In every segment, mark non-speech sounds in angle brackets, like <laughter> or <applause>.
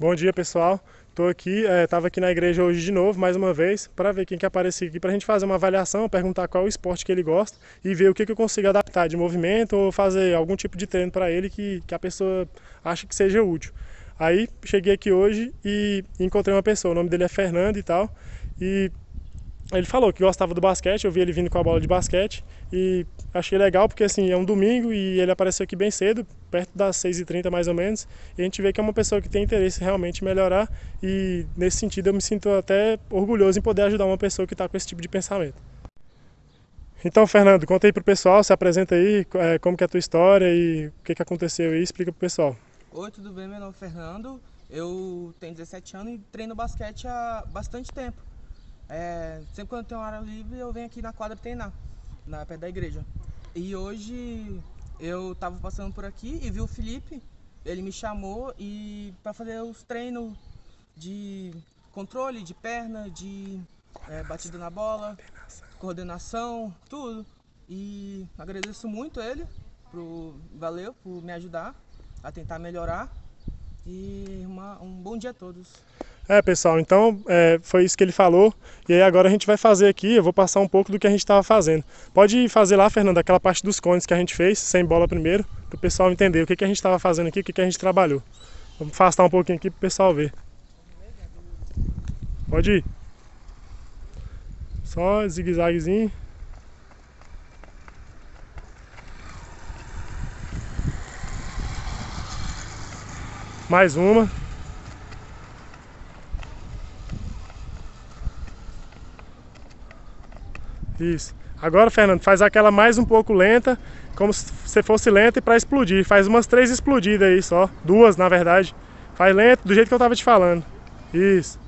Bom dia pessoal, estou aqui, estava é, aqui na igreja hoje de novo, mais uma vez, para ver quem que apareceu aqui, para a gente fazer uma avaliação, perguntar qual é o esporte que ele gosta e ver o que, que eu consigo adaptar de movimento ou fazer algum tipo de treino para ele que, que a pessoa acha que seja útil. Aí cheguei aqui hoje e encontrei uma pessoa, o nome dele é Fernando e tal, e ele falou que gostava do basquete, eu vi ele vindo com a bola de basquete e achei legal porque assim, é um domingo e ele apareceu aqui bem cedo, perto das 6h30 mais ou menos, e a gente vê que é uma pessoa que tem interesse realmente em melhorar e nesse sentido eu me sinto até orgulhoso em poder ajudar uma pessoa que está com esse tipo de pensamento. Então, Fernando, conta aí pro pessoal, se apresenta aí, é, como que é a tua história e o que, que aconteceu aí, explica pro pessoal. Oi, tudo bem? Meu nome é Fernando, eu tenho 17 anos e treino basquete há bastante tempo. É, sempre quando eu tenho hora livre, eu venho aqui na quadra treinar, na perto da igreja. E hoje eu tava passando por aqui e vi o Felipe, ele me chamou e para fazer os treinos de controle de perna, de é, batida na bola, coordenação. coordenação, tudo. E agradeço muito ele, pro, valeu por me ajudar a tentar melhorar. E uma, um bom dia a todos. É, pessoal, então é, foi isso que ele falou. E aí agora a gente vai fazer aqui, eu vou passar um pouco do que a gente estava fazendo. Pode fazer lá, Fernando, aquela parte dos cones que a gente fez, sem bola primeiro, para o pessoal entender o que, que a gente estava fazendo aqui, o que, que a gente trabalhou. Vamos afastar um pouquinho aqui para o pessoal ver. Pode ir. Só zigue-zaguezinho. Mais uma. Isso. Agora, Fernando, faz aquela mais um pouco lenta, como se fosse lenta e para explodir. Faz umas três explodidas aí só. Duas, na verdade. Faz lento, do jeito que eu tava te falando. Isso.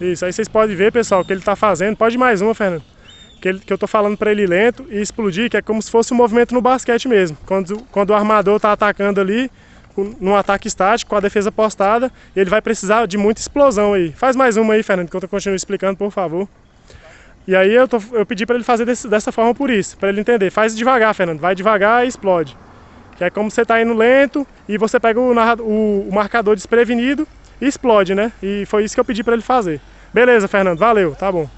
Isso. Aí vocês podem ver, pessoal, o que ele tá fazendo. Pode mais uma, Fernando. Que, ele, que eu tô falando para ele lento e explodir, que é como se fosse um movimento no basquete mesmo. Quando, quando o armador tá atacando ali, num ataque estático, com a defesa postada, ele vai precisar de muita explosão aí. Faz mais uma aí, Fernando, que eu continuo explicando, por favor. E aí eu, tô, eu pedi para ele fazer desse, dessa forma por isso, para ele entender. Faz devagar, Fernando, vai devagar e explode. Que é como você está indo lento e você pega o, o, o, marcador desprevenido e explode, né? E foi isso que eu pedi para ele fazer. Beleza, Fernando, valeu, tá bom.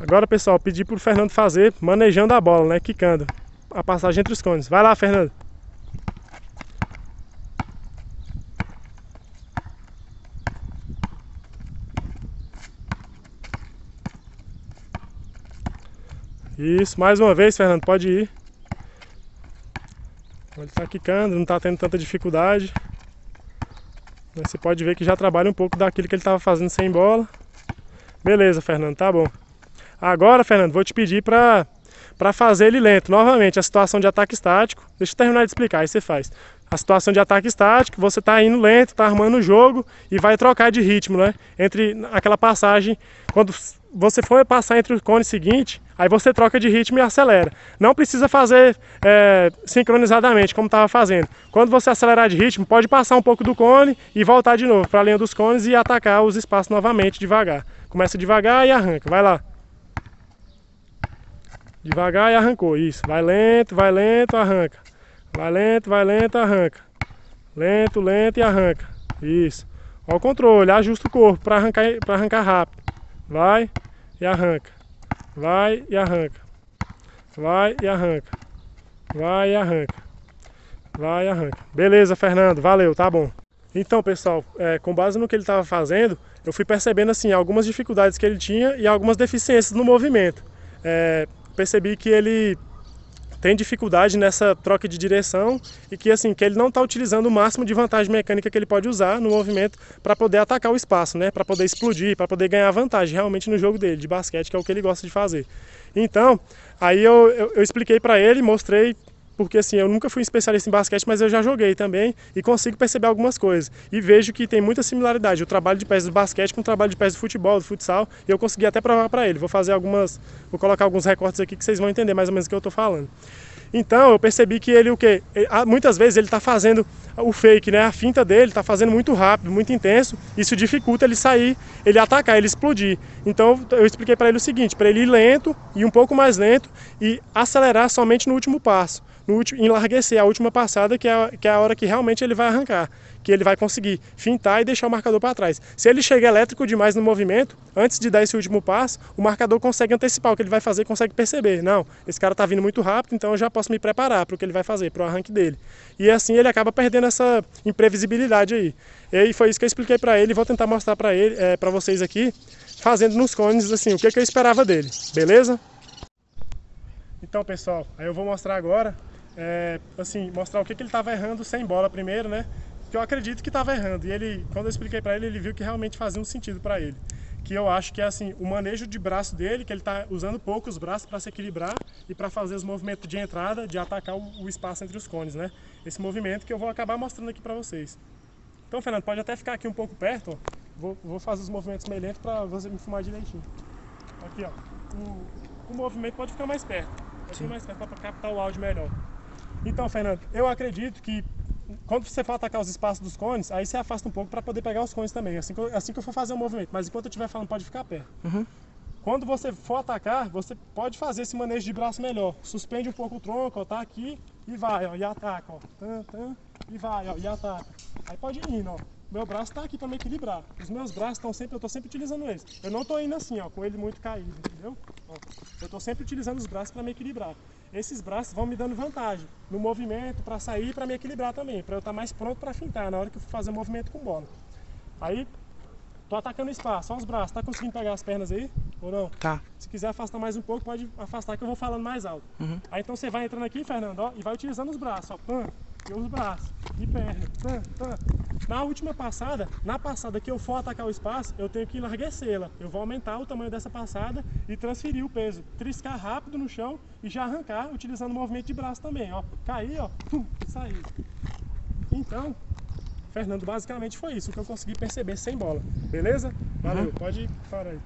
Agora, pessoal, pedi para Fernando fazer manejando a bola, né? Quicando. A passagem entre os cones. Vai lá, Fernando. Isso, mais uma vez, Fernando, pode ir. Ele está quicando, não está tendo tanta dificuldade. Mas você pode ver que já trabalha um pouco daquilo que ele estava fazendo sem bola. Beleza, Fernando, tá bom. Agora, Fernando, vou te pedir para fazer ele lento. Novamente, a situação de ataque estático. Deixa eu terminar de explicar, aí você faz. A situação de ataque estático, você está indo lento, está armando o jogo e vai trocar de ritmo, né? Entre aquela passagem, quando você for passar entre o cone seguinte, aí você troca de ritmo e acelera. Não precisa fazer é, sincronizadamente, como estava fazendo. Quando você acelerar de ritmo, pode passar um pouco do cone e voltar de novo para a linha dos cones e atacar os espaços novamente devagar. Começa devagar e arranca, vai lá. Devagar e arrancou, isso. Vai lento, vai lento, arranca. Vai lento, vai lento, arranca. Lento, lento e arranca. Isso. Olha o controle, ajusta o corpo para arrancar, arrancar rápido. Vai e arranca. Vai e arranca. Vai e arranca. Vai e arranca. Vai e arranca. Beleza, Fernando. Valeu, tá bom. Então, pessoal, é, com base no que ele estava fazendo, eu fui percebendo assim algumas dificuldades que ele tinha e algumas deficiências no movimento. É, percebi que ele tem dificuldade nessa troca de direção e que assim que ele não está utilizando o máximo de vantagem mecânica que ele pode usar no movimento para poder atacar o espaço, né? Para poder explodir, para poder ganhar vantagem realmente no jogo dele de basquete, que é o que ele gosta de fazer. Então, aí eu, eu, eu expliquei para ele, mostrei porque assim, eu nunca fui especialista em basquete, mas eu já joguei também e consigo perceber algumas coisas. E vejo que tem muita similaridade o trabalho de pés do basquete com o trabalho de pés do futebol, do futsal, e eu consegui até provar para ele. Vou fazer algumas, vou colocar alguns recortes aqui que vocês vão entender mais ou menos o que eu estou falando. Então eu percebi que ele o quê? Muitas vezes ele está fazendo o fake, né? A finta dele está fazendo muito rápido, muito intenso. Isso dificulta ele sair, ele atacar, ele explodir. Então eu expliquei para ele o seguinte, para ele ir lento e um pouco mais lento e acelerar somente no último passo, no último, enlarguecer a última passada que é, que é a hora que realmente ele vai arrancar que ele vai conseguir fintar e deixar o marcador para trás. Se ele chega elétrico demais no movimento, antes de dar esse último passo, o marcador consegue antecipar o que ele vai fazer, consegue perceber. Não, esse cara está vindo muito rápido, então eu já posso me preparar para o que ele vai fazer, para o arranque dele. E assim ele acaba perdendo essa imprevisibilidade aí. E foi isso que eu expliquei para ele, vou tentar mostrar para ele, é, para vocês aqui, fazendo nos cones assim, o que, que eu esperava dele, beleza? Então pessoal, aí eu vou mostrar agora, é, assim, mostrar o que, que ele estava errando sem bola primeiro, né? que eu acredito que estava errando. E ele, quando eu expliquei para ele, ele viu que realmente fazia um sentido para ele. Que eu acho que é assim, o manejo de braço dele, que ele está usando pouco os braços para se equilibrar e para fazer os movimentos de entrada, de atacar o, o, espaço entre os cones, né? Esse movimento que eu vou acabar mostrando aqui para vocês. Então, Fernando, pode até ficar aqui um pouco perto, ó. Vou, vou fazer os movimentos meio lentos para você me filmar direitinho. Aqui, ó. O, o movimento pode ficar mais perto. Pode ficar mais perto para captar o áudio melhor. Então, Fernando, eu acredito que quando você for atacar os espaços dos cones, aí você afasta um pouco para poder pegar os cones também, assim que, eu, assim que eu for fazer o movimento. Mas enquanto eu estiver falando, pode ficar perto. Uhum. Quando você for atacar, você pode fazer esse manejo de braço melhor. Suspende um pouco o tronco, ó, tá aqui e vai, ó, e ataca, ó. Tan, tan, e vai, ó, e ataca. Aí pode ir indo, ó. Meu braço está aqui para me equilibrar. Os meus braços estão sempre, eu estou sempre utilizando eles. Eu não estou indo assim, ó, com ele muito caído, entendeu? Ó, eu estou sempre utilizando os braços para me equilibrar esses braços vão me dando vantagem no movimento para sair e para me equilibrar também, para eu estar tá mais pronto para fintar na hora que eu for fazer o movimento com bola. Aí, tô atacando o espaço, só os braços, tá conseguindo pegar as pernas aí ou não? Tá. Se quiser afastar mais um pouco, pode afastar que eu vou falando mais alto. Uhum. Aí então você vai entrando aqui, Fernando, ó, e vai utilizando os braços, ó, pam, e os braços, e perna. Na última passada, na passada que eu for atacar o espaço, eu tenho que enlarguecê-la. Eu vou aumentar o tamanho dessa passada e transferir o peso. Triscar rápido no chão e já arrancar utilizando o movimento de braço também, ó. Cair, ó, pum, sair. Então, Fernando, basicamente foi isso que eu consegui perceber sem bola. Beleza? Valeu, uhum. pode falar aí.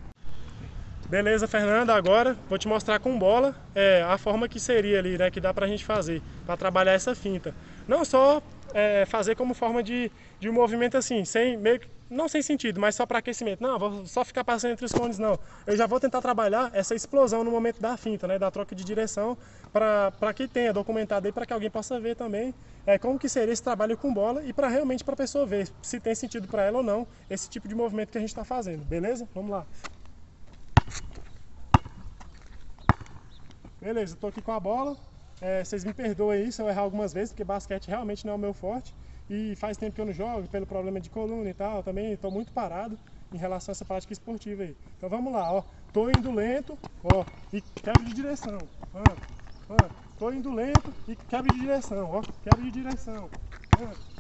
Beleza, Fernando, agora vou te mostrar com bola é, a forma que seria ali, né, que dá pra gente fazer, para trabalhar essa finta. Não só é, fazer como forma de, de um movimento assim, sem meio que, não sem sentido, mas só para aquecimento. Não, vou só ficar passando entre os cones, não. Eu já vou tentar trabalhar essa explosão no momento da finta, né, da troca de direção, para que tenha documentado aí, para que alguém possa ver também é, como que seria esse trabalho com bola e para realmente para a pessoa ver se tem sentido para ela ou não esse tipo de movimento que a gente está fazendo, beleza? Vamos lá. Beleza, estou aqui com a bola, é, vocês me perdoem aí se eu errar algumas vezes, porque basquete realmente não é o meu forte. E faz tempo que eu não jogo, pelo problema de coluna e tal, também estou muito parado em relação a essa prática esportiva aí. Então vamos lá, ó. Tô indo lento, ó, e quebro de direção. Ah, ah, tô indo lento e quebro de direção, ó. Quebro de direção.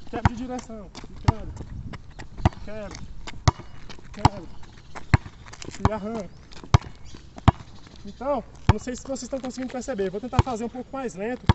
Quebro de direção. E quebro. Quebro. Quebro. E. Então, não sei se vocês estão conseguindo perceber, vou tentar fazer um pouco mais lento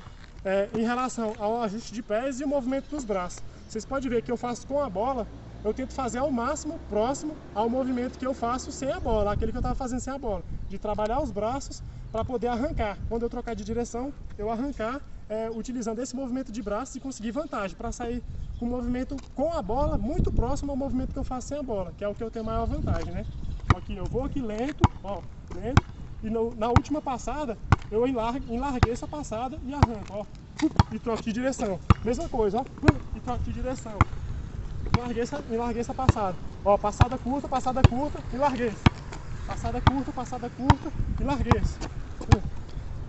é, em relação ao ajuste de pés e o movimento dos braços. Vocês podem ver que eu faço com a bola, eu tento fazer ao máximo próximo ao movimento que eu faço sem a bola, aquele que eu estava fazendo sem a bola, de trabalhar os braços para poder arrancar. Quando eu trocar de direção, eu arrancar é, utilizando esse movimento de braços e conseguir vantagem para sair com o movimento com a bola muito próximo ao movimento que eu faço sem a bola, que é o que eu tenho maior vantagem, né? Aqui eu vou aqui lento, ó, lento, e no, na última passada, eu enlargue, enlarguei essa passada e arranco, ó. E troco de direção. Mesma coisa, ó. E troco de direção. Enlarguei essa, enlarguei essa passada. Ó, passada curta, passada curta e larguei. Passada curta, passada curta e larguei.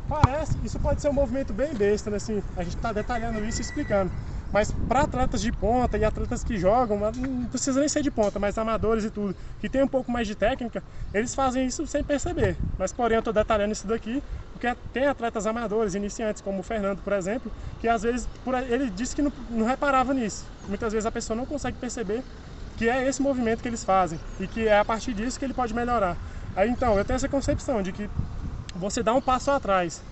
Parece, isso pode ser um movimento bem besta, né? Assim, a gente está detalhando isso e explicando. Mas para atletas de ponta e atletas que jogam, não precisa nem ser de ponta, mas amadores e tudo, que tem um pouco mais de técnica, eles fazem isso sem perceber. Mas porém eu estou detalhando isso daqui, porque tem atletas amadores, iniciantes, como o Fernando, por exemplo, que às vezes ele disse que não, não reparava nisso. Muitas vezes a pessoa não consegue perceber que é esse movimento que eles fazem e que é a partir disso que ele pode melhorar. Aí então, eu tenho essa concepção de que você dá um passo atrás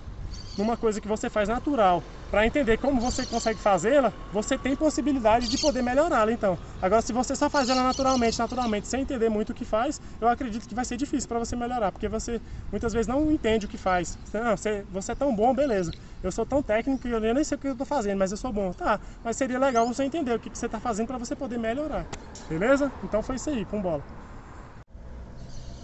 numa coisa que você faz natural para entender como você consegue fazê-la, você tem possibilidade de poder melhorá-la então. Agora, se você só faz ela naturalmente, naturalmente, sem entender muito o que faz, eu acredito que vai ser difícil para você melhorar, porque você muitas vezes não entende o que faz. Não, você, você é tão bom, beleza. Eu sou tão técnico que eu nem sei o que eu estou fazendo, mas eu sou bom. Tá, mas seria legal você entender o que, que você está fazendo para você poder melhorar. Beleza? Então foi isso aí, com bola.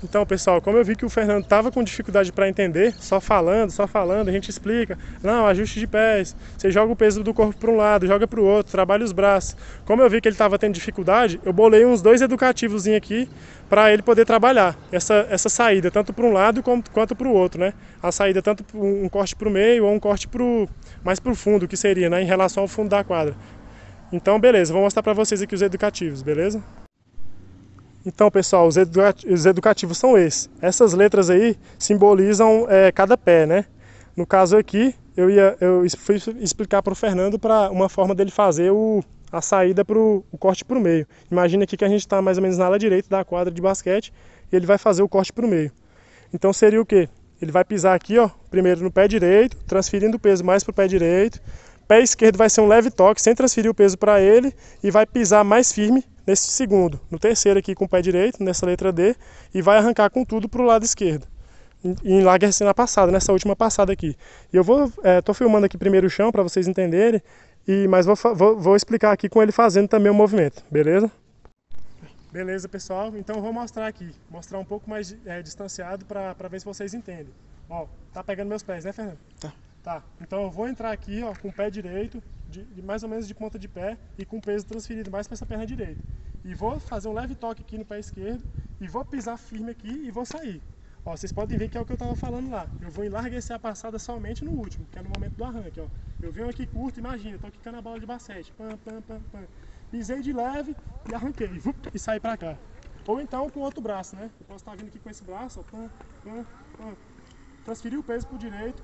Então, pessoal, como eu vi que o Fernando estava com dificuldade para entender, só falando, só falando, a gente explica. Não, ajuste de pés. Você joga o peso do corpo para um lado, joga para o outro, trabalha os braços. Como eu vi que ele estava tendo dificuldade, eu bolei uns dois educativos aqui para ele poder trabalhar essa, essa saída, tanto para um lado quanto, quanto para o outro, né? A saída tanto um corte para o meio ou um corte pro, mais para o fundo, que seria, né? Em relação ao fundo da quadra. Então, beleza, vou mostrar para vocês aqui os educativos, beleza? Então, pessoal, os, educativos são esses. Essas letras aí simbolizam é, cada pé, né? No caso aqui, eu, ia, eu fui explicar para o Fernando para uma forma dele fazer o, a saída para o corte para o meio. Imagina aqui que a gente está mais ou menos na ala direita da quadra de basquete e ele vai fazer o corte para o meio. Então seria o quê? Ele vai pisar aqui, ó, primeiro no pé direito, transferindo o peso mais para o pé direito. Pé esquerdo vai ser um leve toque, sem transferir o peso para ele, e vai pisar mais firme nesse segundo, no terceiro aqui com o pé direito, nessa letra D, e vai arrancar com tudo para o lado esquerdo. Em Lagerce na passada, nessa última passada aqui. E eu vou, é, tô filmando aqui primeiro o chão para vocês entenderem, e, mas vou, vou, vou explicar aqui com ele fazendo também o movimento, beleza? Beleza, pessoal? Então eu vou mostrar aqui, mostrar um pouco mais é, distanciado para ver se vocês entendem. Ó, tá pegando meus pés, né, Fernando? Tá. Tá, então eu vou entrar aqui ó, com o pé direito, de, de, mais ou menos de ponta de pé e com peso transferido mais para essa perna direita. E vou fazer um leve toque aqui no pé esquerdo e vou pisar firme aqui e vou sair. Ó, vocês podem ver que é o que eu estava falando lá. Eu vou enlarguecer a passada somente no último, que é no momento do arranque. Ó. Eu venho aqui curto, imagina, estou quicando a bola de basquete. Pam, pam, pam, pam. Pisei de leve e arranquei. Vup, e saí para cá. Ou então com o outro braço, né? Eu posso estar vindo aqui com esse braço, ó, pam, pam, pam. Transferi o peso para o direito,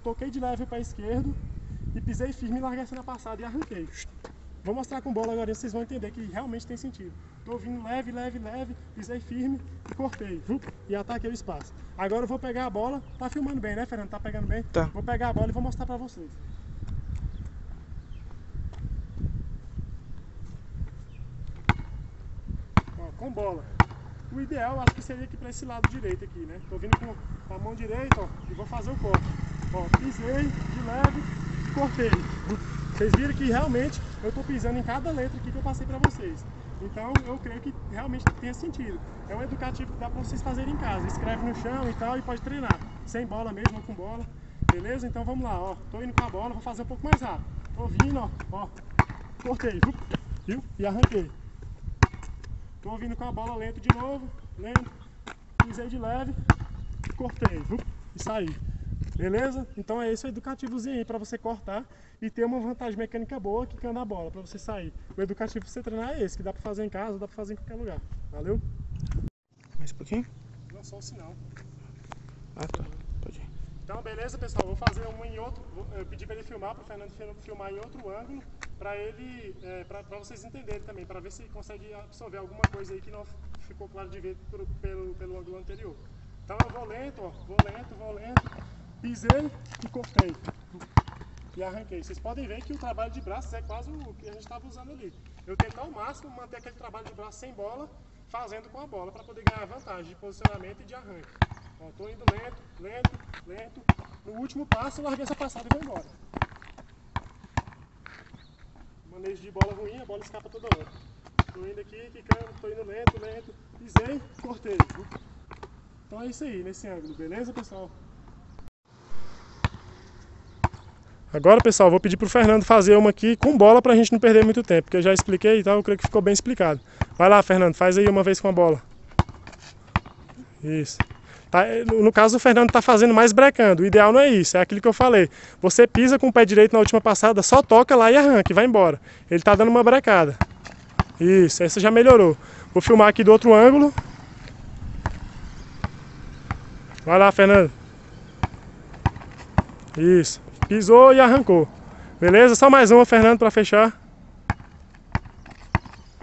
toquei de leve para a esquerdo e pisei firme e larguei na passada e arranquei. Vou mostrar com bola agora, vocês vão entender que realmente tem sentido. Tô vindo leve, leve, leve, pisei firme e cortei. E ataquei o espaço. Agora eu vou pegar a bola. Tá filmando bem, né, Fernando? Tá pegando bem? Tá. Vou pegar a bola e vou mostrar pra vocês. Ó, com bola. O ideal, acho que seria aqui para esse lado direito aqui, né? Tô vindo com a mão direita, ó, e vou fazer o corte. Ó, pisei de leve, cortei. Vocês viram que realmente eu tô pisando em cada letra aqui que eu passei para vocês. Então eu creio que realmente tenha sentido. É um educativo que dá para vocês fazerem em casa. Escreve no chão e tal e pode treinar. Sem bola mesmo ou com bola. Beleza? Então vamos lá, ó. Tô indo com a bola, vou fazer um pouco mais rápido. Tô vindo, ó. ó. Cortei, viu? E arranquei. Tô vindo com a bola lento de novo, lento, pisei de leve, cortei, e saí. Beleza? Então é esse o educativozinho aí para você cortar e ter uma vantagem mecânica boa quicando a bola para você sair. O educativo para você treinar é esse, que dá para fazer em casa, dá para fazer em qualquer lugar. Valeu? Mais um pouquinho? Não, só o sinal. Ah, tá. Pode ir. Então, beleza, pessoal. Vou fazer um em outro. Vou, eu pedi para ele filmar, para o Fernando filmar em outro ângulo para ele, é, para vocês entenderem também, para ver se consegue absorver alguma coisa aí que não ficou claro de ver por, pelo, pelo ângulo anterior. Então eu vou lento, ó, vou lento, vou lento, pisei e cortei. E arranquei. Vocês podem ver que o trabalho de braços é quase o que a gente estava usando ali. Eu tento ao máximo manter aquele trabalho de braço sem bola, fazendo com a bola, para poder ganhar vantagem de posicionamento e de arranque. Tô indo lento, lento, lento. No último passo, eu larguei essa passada e vou embora manejo de bola ruim, a bola escapa toda hora. Tô indo aqui, quicando, tô indo lento, lento, pisei, cortei. Então é isso aí, nesse ângulo, beleza pessoal? Agora pessoal, vou pedir pro Fernando fazer uma aqui com bola pra gente não perder muito tempo, porque eu já expliquei e tal, eu creio que ficou bem explicado. Vai lá Fernando, faz aí uma vez com a bola. Isso. Tá, no caso, o Fernando está fazendo mais brecando. O ideal não é isso, é aquilo que eu falei. Você pisa com o pé direito na última passada, só toca lá e arranca e vai embora. Ele está dando uma brecada. Isso, essa já melhorou. Vou filmar aqui do outro ângulo. Vai lá, Fernando. Isso. Pisou e arrancou. Beleza? Só mais uma, Fernando, para fechar.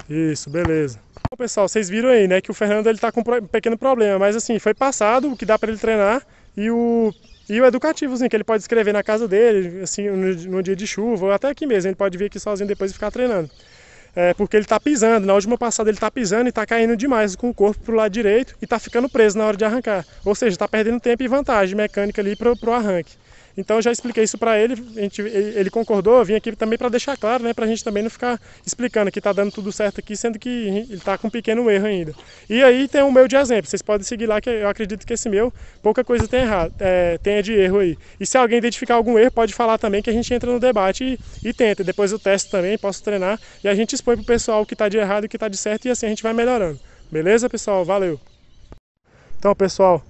Isso, beleza. Bom, pessoal, vocês viram aí, né, que o Fernando ele tá com um pequeno problema, mas assim, foi passado o que dá para ele treinar e o E o educativozinho que ele pode escrever na casa dele, assim, no, no dia de chuva, ou até aqui mesmo, ele pode vir aqui sozinho depois e ficar treinando. É, porque ele está pisando, na última passada ele está pisando e está caindo demais com o corpo para o lado direito e está ficando preso na hora de arrancar. Ou seja, está perdendo tempo e vantagem mecânica ali para o arranque. Então eu já expliquei isso para ele, gente, ele concordou, eu vim aqui também para deixar claro, né, para a gente também não ficar explicando que está dando tudo certo aqui, sendo que ele está com um pequeno erro ainda. E aí tem o meu de exemplo, vocês podem seguir lá que eu acredito que esse meu, pouca coisa tem errado, é, tenha de erro aí. E se alguém identificar algum erro, pode falar também que a gente entra no debate e, e tenta. Depois eu testo também, posso treinar e a gente expõe para o pessoal o que está de errado e o que está de certo e assim a gente vai melhorando. Beleza, pessoal? Valeu! Então, pessoal,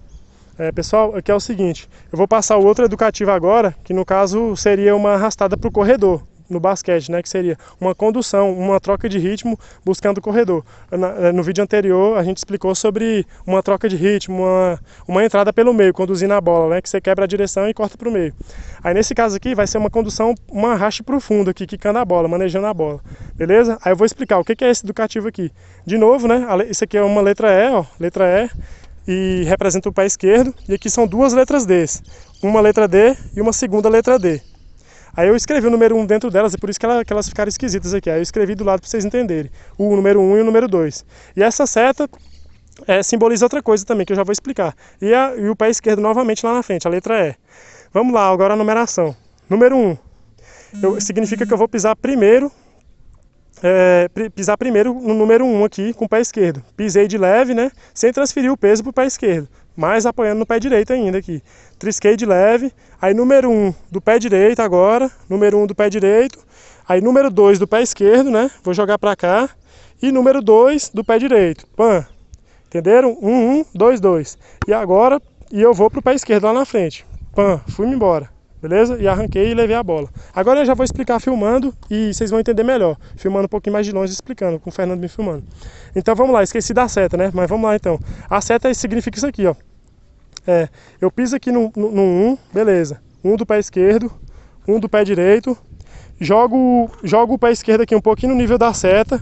é, pessoal, aqui é o seguinte, eu vou passar o outro educativo agora, que no caso seria uma arrastada para o corredor no basquete, né, que seria uma condução, uma troca de ritmo buscando o corredor. Na, no vídeo anterior a gente explicou sobre uma troca de ritmo, uma, uma entrada pelo meio, conduzindo a bola, né, que você quebra a direção e corta para o meio. Aí nesse caso aqui vai ser uma condução, uma racha profundo aqui, quicando a bola, manejando a bola, beleza? Aí eu vou explicar o que é esse educativo aqui. De novo, né, isso aqui é uma letra E, ó, letra E, e representa o pé esquerdo. E aqui são duas letras D, uma letra D e uma segunda letra D. Aí eu escrevi o número 1 dentro delas, e por isso que, ela, que elas ficaram esquisitas aqui. Aí eu escrevi do lado para vocês entenderem. O número 1 e o número 2. E essa seta é, simboliza outra coisa também, que eu já vou explicar. E, a, e o pé esquerdo novamente lá na frente, a letra E. Vamos lá, agora a numeração. Número 1. Eu, significa que eu vou pisar primeiro é, pisar primeiro no número 1 aqui com o pé esquerdo. Pisei de leve, né? Sem transferir o peso para o pé esquerdo, mas apoiando no pé direito ainda aqui. Trisquei de leve, aí número 1 do pé direito agora, número 1 do pé direito, aí número 2 do pé esquerdo, né? Vou jogar para cá. E número 2 do pé direito. Pã. Entenderam? 1, 1, 2, 2. E agora, e eu vou pro pé esquerdo lá na frente. Pã, fui-me embora beleza? E arranquei e levei a bola. Agora eu já vou explicar filmando e vocês vão entender melhor. Filmando um pouquinho mais de longe explicando, com o Fernando me filmando. Então vamos lá, esqueci da seta, né? Mas vamos lá então. A seta significa isso aqui, ó. É, eu piso aqui no, no, no 1, beleza. Um do pé esquerdo, um do pé direito. Jogo, jogo o pé esquerdo aqui um pouquinho no nível da seta.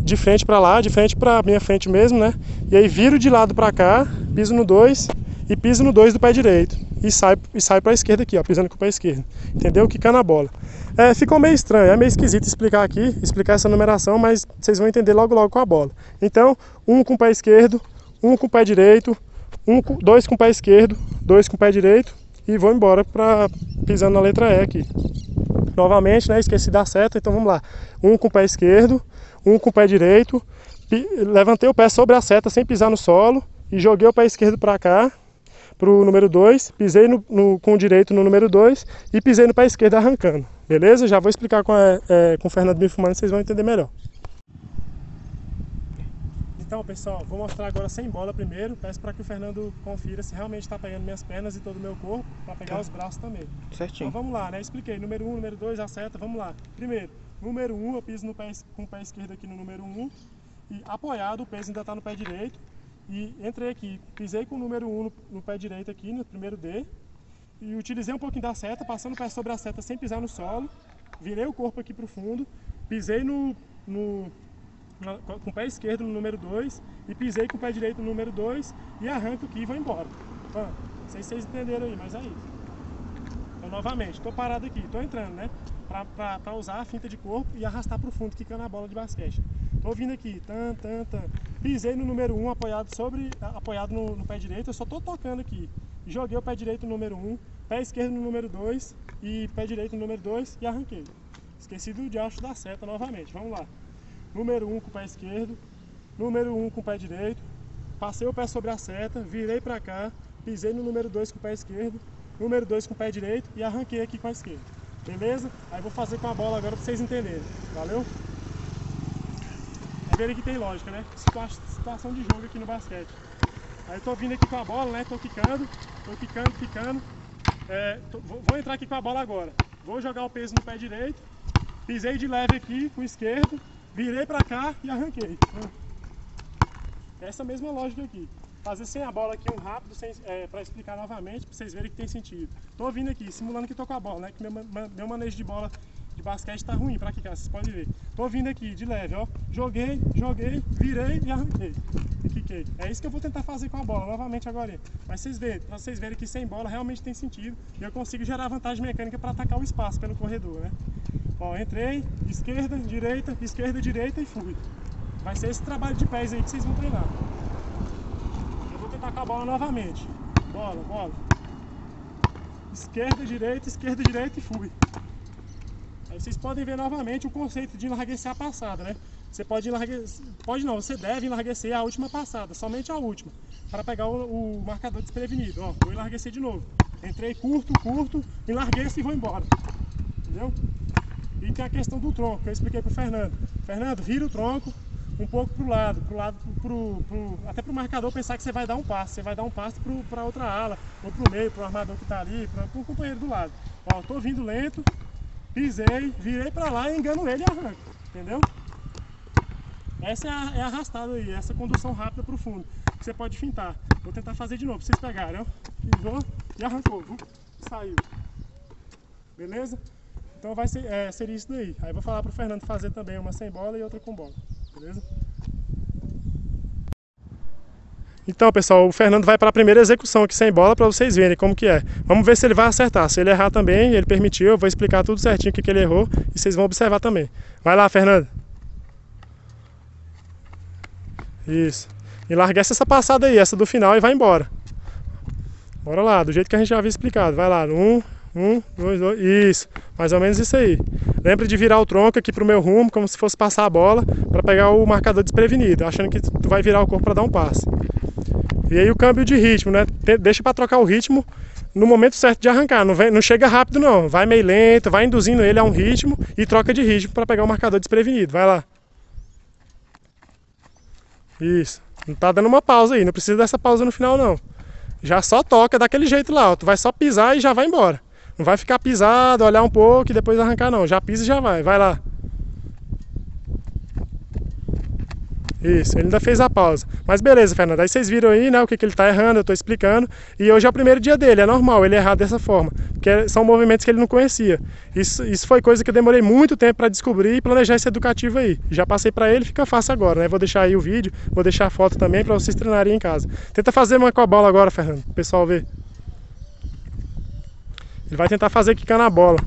De frente para lá, de frente para minha frente mesmo, né? E aí viro de lado para cá, piso no 2 e piso no 2 do pé direito e sai, e sai para a esquerda aqui, ó, pisando com o pé esquerdo. Entendeu? Quicando a bola. É, ficou meio estranho, é meio esquisito explicar aqui, explicar essa numeração, mas vocês vão entender logo logo com a bola. Então, um com o pé esquerdo, um com o pé direito, um, dois com o pé esquerdo, dois com o pé direito e vou embora para pisando na letra E aqui. Novamente, né, esqueci da seta, então vamos lá. Um com o pé esquerdo, um com o pé direito, levantei o pé sobre a seta sem pisar no solo e joguei o pé esquerdo para cá, para o número 2, pisei no, no, com o direito no número 2 e pisei no pé esquerdo arrancando. Beleza? Já vou explicar com, a, é, com o Fernando me fumando, vocês vão entender melhor. Então, pessoal, vou mostrar agora sem bola primeiro. Peço para que o Fernando confira se realmente está pegando minhas pernas e todo o meu corpo, para pegar tá. os braços também. Certinho. Então vamos lá, né? Expliquei. Número 1, um, número 2, a seta. Vamos lá. Primeiro, número 1, um, eu piso no pé, com o pé esquerdo aqui no número 1. Um, e apoiado, o peso ainda está no pé direito. E entrei aqui, pisei com o número 1 no, no pé direito aqui, no primeiro D. E utilizei um pouquinho da seta, passando o pé sobre a seta sem pisar no solo. Virei o corpo aqui para o fundo. Pisei no, no na, com o pé esquerdo no número 2 e pisei com o pé direito no número 2 e arranco aqui e vou embora. Bom, não sei se vocês entenderam aí, mas é isso. Então, novamente, estou parado aqui, estou entrando, né? Para usar a finta de corpo e arrastar para o fundo, quicando a bola de basquete. Tô vindo aqui, tan, tan, tan. Pisei no número 1 um, apoiado sobre apoiado no, no, pé direito, eu só tô tocando aqui. Joguei o pé direito no número 1, um, pé esquerdo no número 2 e pé direito no número 2 e arranquei. Esqueci do diacho da seta novamente. Vamos lá. Número 1 um com o pé esquerdo, número 1 um com o pé direito. Passei o pé sobre a seta, virei para cá, pisei no número 2 com o pé esquerdo, número 2 com o pé direito e arranquei aqui com a esquerda. Beleza? Aí vou fazer com a bola agora para vocês entenderem. Valeu? verem que tem lógica, né? Situação de jogo aqui no basquete. Aí eu tô vindo aqui com a bola, né? Tô quicando, tô quicando, quicando. É, tô, vou, vou, entrar aqui com a bola agora. Vou jogar o peso no pé direito. Pisei de leve aqui com o esquerdo. Virei pra cá e arranquei. Essa mesma lógica aqui. Fazer sem a bola aqui um rápido é, pra explicar novamente, pra vocês verem que tem sentido. Tô vindo aqui, simulando que tô com a bola, né? Que meu, meu manejo de bola de basquete tá ruim pra cá, vocês podem ver. Tô vindo aqui de leve, ó. Joguei, joguei, virei e arranquei. E quiquei. É isso que eu vou tentar fazer com a bola, novamente agora. Mas vocês verem, pra vocês verem que sem bola realmente tem sentido. E eu consigo gerar vantagem mecânica para atacar o espaço pelo corredor, né? Ó, entrei, esquerda, direita, esquerda, direita e fui. Vai ser esse trabalho de pés aí que vocês vão treinar. Eu vou tentar com a bola novamente. Bola, bola. Esquerda, direita, esquerda, direita e fui. Aí vocês podem ver novamente o conceito de enlarguecer a passada, né? Você pode enlarguecer, pode não, você deve enlarguecer a última passada, somente a última, para pegar o, o marcador desprevenido. Ó, vou enlarguecer de novo. Entrei curto, curto, enlargueço e vou embora. Entendeu? E tem a questão do tronco, que eu expliquei pro Fernando. Fernando, vira o tronco um pouco pro lado, pro lado, pro, pro, até pro marcador pensar que você vai dar um passo. Você vai dar um passo pro, pra outra ala, ou pro meio, pro armador que tá ali, pra, pro companheiro do lado. Ó, tô vindo lento, pisei, virei pra lá e engano ele e arranco. Entendeu? Essa é a, é arrastada aí, essa condução rápida pro fundo. Que você pode fintar. Vou tentar fazer de novo, pra vocês pegarem, ó. Pisou e arrancou. Saiu. Beleza? Então vai ser, é, seria isso daí. Aí vou falar pro Fernando fazer também uma sem bola e outra com bola. Beleza? Então, pessoal, o Fernando vai para a primeira execução aqui sem bola para vocês verem como que é. Vamos ver se ele vai acertar. Se ele errar também, ele permitiu, eu vou explicar tudo certinho o que, ele errou e vocês vão observar também. Vai lá, Fernando. Isso. E larguece essa passada aí, essa do final e vai embora. Bora lá, do jeito que a gente já havia explicado. Vai lá, um, um, dois, dois, isso, mais ou menos isso aí. Lembre de virar o tronco aqui pro meu rumo, como se fosse passar a bola, para pegar o marcador desprevenido, achando que tu vai virar o corpo para dar um passe. E aí o câmbio de ritmo, né? Deixa para trocar o ritmo no momento certo de arrancar, não, vem, não chega rápido não, vai meio lento, vai induzindo ele a um ritmo e troca de ritmo para pegar o marcador desprevenido, vai lá. Isso, não tá dando uma pausa aí, não precisa dessa pausa no final não. Já só toca daquele jeito lá, ó. tu vai só pisar e já vai embora. Não vai ficar pisado, olhar um pouco e depois arrancar não. Já pisa e já vai. Vai lá. Isso, ele ainda fez a pausa. Mas beleza, Fernando. Aí vocês viram aí, né, o que, que ele tá errando, eu tô explicando. E hoje é o primeiro dia dele, é normal ele errar dessa forma. Porque são movimentos que ele não conhecia. Isso, isso foi coisa que eu demorei muito tempo para descobrir e planejar esse educativo aí. Já passei para ele, fica fácil agora, né? Vou deixar aí o vídeo, vou deixar a foto também para vocês treinarem em casa. Tenta fazer uma com a bola agora, Fernando, o pessoal ver. Ele vai tentar fazer quicando a bola.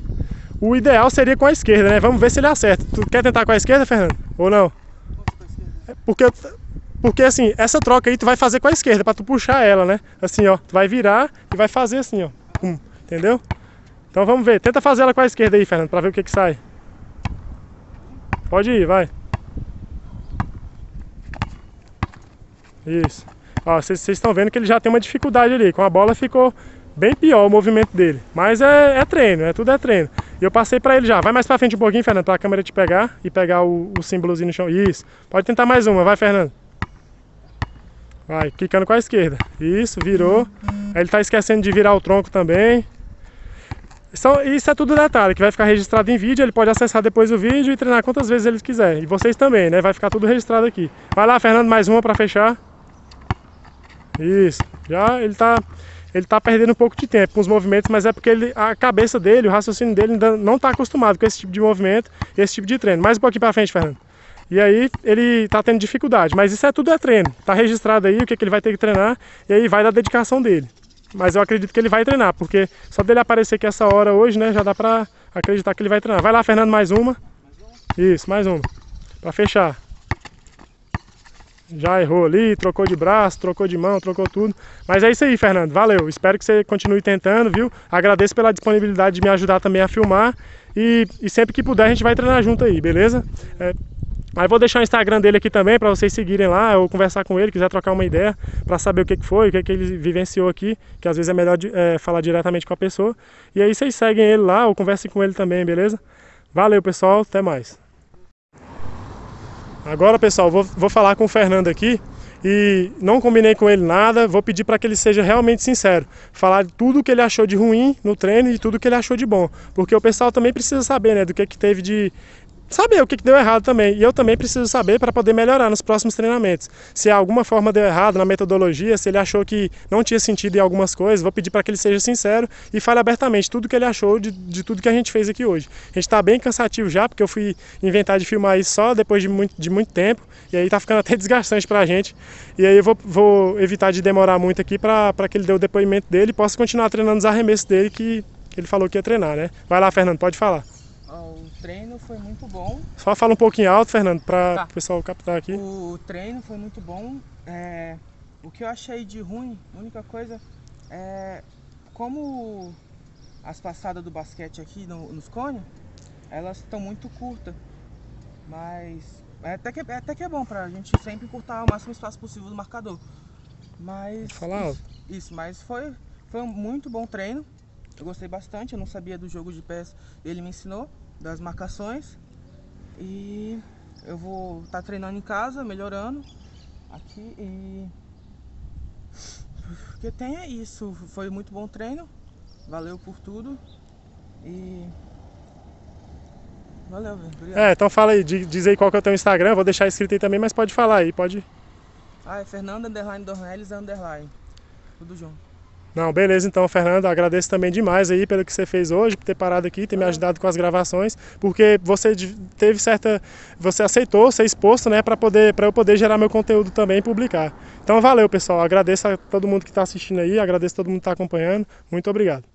O ideal seria com a esquerda, né? Vamos ver se ele acerta. Tu quer tentar com a esquerda, Fernando? Ou não? É porque, porque assim, essa troca aí tu vai fazer com a esquerda, pra tu puxar ela, né? Assim, ó. Tu vai virar e vai fazer assim, ó. Hum, entendeu? Então vamos ver. Tenta fazer ela com a esquerda aí, Fernando, pra ver o que que sai. Pode ir, vai. Isso. Ó, vocês estão vendo que ele já tem uma dificuldade ali. Com a bola ficou bem pior o movimento dele. Mas é, é treino, é tudo é treino. E eu passei para ele já. Vai mais para frente um pouquinho, Fernando, para a câmera te pegar e pegar o, o símbolozinho no chão. Isso. Pode tentar mais uma, vai, Fernando. Vai, clicando com a esquerda. Isso, virou. Aí ele tá esquecendo de virar o tronco também. Isso, é tudo detalhe, que vai ficar registrado em vídeo, ele pode acessar depois o vídeo e treinar quantas vezes ele quiser. E vocês também, né? Vai ficar tudo registrado aqui. Vai lá, Fernando, mais uma para fechar. Isso. Já ele tá ele está perdendo um pouco de tempo com os movimentos, mas é porque ele, a cabeça dele, o raciocínio dele ainda não está acostumado com esse tipo de movimento, esse tipo de treino. Mais um pouquinho para frente, Fernando. E aí ele está tendo dificuldade, mas isso é tudo é treino. Está registrado aí o que, que ele vai ter que treinar e aí vai da dedicação dele. Mas eu acredito que ele vai treinar, porque só dele aparecer aqui essa hora hoje, né, já dá para acreditar que ele vai treinar. Vai lá, Fernando, mais uma. Isso, mais uma. Para fechar. Já errou ali, trocou de braço, trocou de mão, trocou tudo. Mas é isso aí, Fernando. Valeu. Espero que você continue tentando, viu? Agradeço pela disponibilidade de me ajudar também a filmar. E, e sempre que puder a gente vai treinar junto aí, beleza? É, Aí vou deixar o Instagram dele aqui também para vocês seguirem lá ou conversar com ele, quiser trocar uma ideia para saber o que, que foi, o que, que ele vivenciou aqui, que às vezes é melhor é, falar diretamente com a pessoa. E aí vocês seguem ele lá ou conversem com ele também, beleza? Valeu pessoal, até mais. Agora, pessoal, vou, vou falar com o Fernando aqui e não combinei com ele nada, vou pedir para que ele seja realmente sincero, falar tudo o que ele achou de ruim no treino e tudo o que ele achou de bom, porque o pessoal também precisa saber, né, do que que teve de saber o que deu errado também. E eu também preciso saber para poder melhorar nos próximos treinamentos. Se alguma forma deu errado na metodologia, se ele achou que não tinha sentido em algumas coisas, vou pedir para que ele seja sincero e fale abertamente tudo que ele achou de, de tudo que a gente fez aqui hoje. A gente está bem cansativo já, porque eu fui inventar de filmar isso só depois de muito, de muito tempo, e aí está ficando até <laughs> desgastante para a gente. E aí eu vou, vou evitar de demorar muito aqui para que ele dê o depoimento dele e possa continuar treinando os arremessos dele que ele falou que ia treinar, né? Vai lá, Fernando, pode falar treino foi muito bom. Só fala um pouquinho alto, Fernando, para tá. o pessoal captar aqui. O treino foi muito bom. É, o que eu achei de ruim, a única coisa, é como as passadas do basquete aqui no, nos cones, elas estão muito curtas. Mas é até que, é até que é bom pra gente sempre encurtar o máximo espaço possível do marcador. Mas. Falar isso, isso, mas foi, foi um muito bom treino. Eu gostei bastante, eu não sabia do jogo de pés, ele me ensinou das marcações. E eu vou estar tá treinando em casa, melhorando aqui e o que tem é isso. Foi muito bom treino. Valeu por tudo. E valeu, obrigado. É, então fala aí, diz aí qual que é o teu Instagram, vou deixar escrito aí também, mas pode falar aí, pode. Ah, é Fernando Underline Dornelles Underline. Tudo junto. Não, beleza então, Fernando, agradeço também demais aí pelo que você fez hoje, por ter parado aqui, ter me ajudado com as gravações, porque você teve certa, você aceitou ser exposto, né, para poder, para eu poder gerar meu conteúdo também e publicar. Então valeu, pessoal, agradeço a todo mundo que está assistindo aí, agradeço a todo mundo que está acompanhando, muito obrigado.